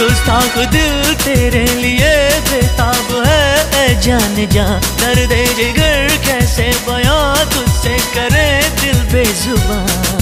गुस्ताख दिल तेरे लिए बेताब है। जान जा, दर्द जिगर कैसे बयां तुझसे करे दिल बेजुबान।